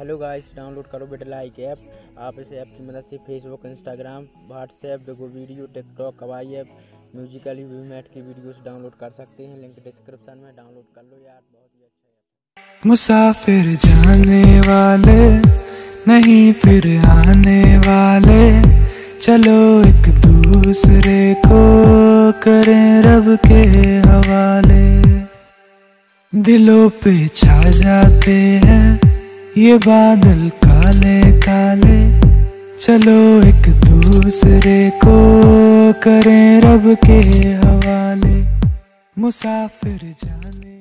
Hello guys, download करो बेटा like app. आप इस ऐप की मदद से फेसबुक इंस्टाग्राम व्हाट्सएप देखो video TikTok Kwai app Musically mat की वीडियोस डाउनलोड कर सकते हैं। लिंक डिस्क्रिप्शन में डाउनलोड कर लो यार, बहुत ही अच्छा ऐप मुसाफिर जाने वाले, नहीं फिर आने वाले। चलो एक दूसरे को करें रब के हवाले। दिलों पे छा जाते हैं ये बादल काले काले चलो एक दूसरे को करें रब के हवाले मुसाफिर जाने।